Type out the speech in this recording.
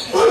Oh.